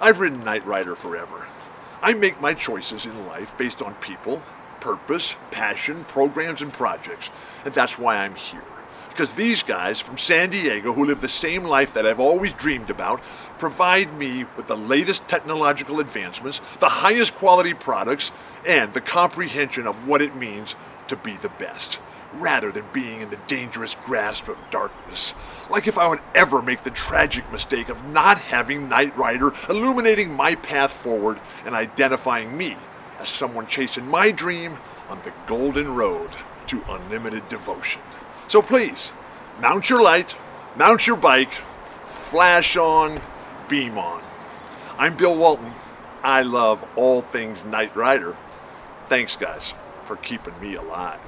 I've ridden NiteRider forever. I make my choices in life based on people, purpose, passion, programs, and projects. And that's why I'm here. Because these guys from San Diego who live the same life that I've always dreamed about provide me with the latest technological advancements, the highest quality products, and the comprehension of what it means to be the best rather than being in the dangerous grasp of darkness. Like if I would ever make the tragic mistake of not having NiteRider illuminating my path forward and identifying me as someone chasing my dream on the golden road to unlimited devotion. So please, mount your light, mount your bike, flash on, beam on. I'm Bill Walton. I love all things NiteRider. Thanks, guys, for keeping me alive.